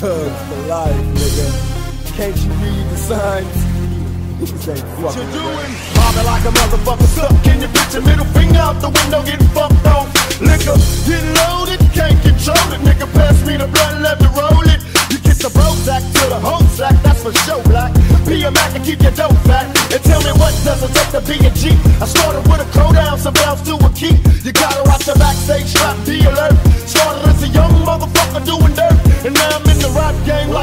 Thugs for life, nigga. Can't you read the signs? What you doing? Mobbing like a motherfucker in your bitch, your middle finger out the window, getting fucked on. Liquor, getting loaded, can't control it. Nigga, pass me the blood, let me roll it. You get the Prozac to the whole sack, that's for sure, black. Be a Mac and keep your dope fat. And tell me what does it take to be a G? I started with a crow down, some bells to a key. You gotta watch the backstage strap, be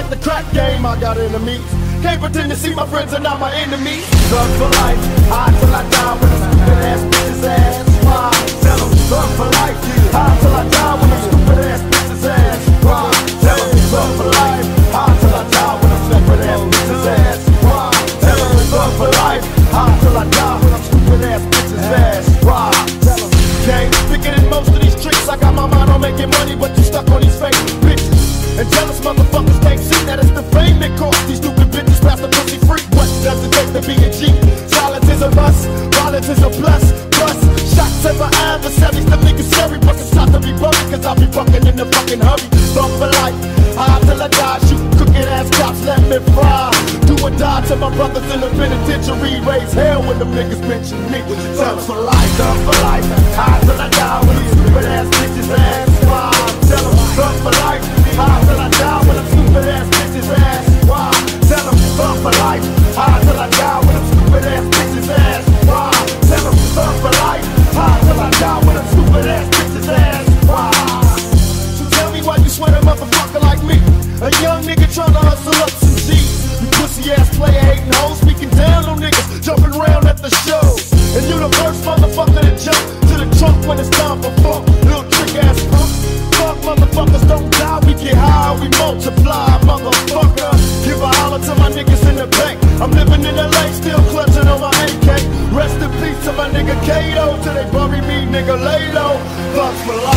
like the crack game. I got enemies. Can't pretend to see my friends are not my enemies. Thug for life, high till I die with a stupid ass bitch's ass. Why? Tell 'em, thug for life, high till I die with a stupid ass bitch's ass. Why? Tell 'em, thug for life, high till I die with a stupid ass bitch's ass. Why? Tell 'em, thug for life, high till I die stupid ass bitch's ass. Why? Tell 'em, gang, bigger than most of these tricks. I got my mind on making money, but you stuck on these violence is a plus. Plus, shots at my adversaries, them niggas scary, but it's not to be cause I'll be fucking in the fucking hurry. Thumb for life, till I die, shoot crooked ass cops, let me fry. Do die to my brothers in the penitentiary, raise hell when them niggas mention me. For life, thumb for life, high till I die, nigga tryna hustle up some G's. You pussy ass player hating hoes, speaking down on niggas, jumping around at the show. And you the first motherfucker to jump to the trunk when it's time for funk. Little trick ass punk. Fuck motherfuckers don't die, we get high, we multiply, motherfucker. Give a holler to my niggas in the bank. I'm living in LA, still clutching on my AK. Rest in peace to my nigga Kato, till they bury me, nigga lay low. Thugs for life,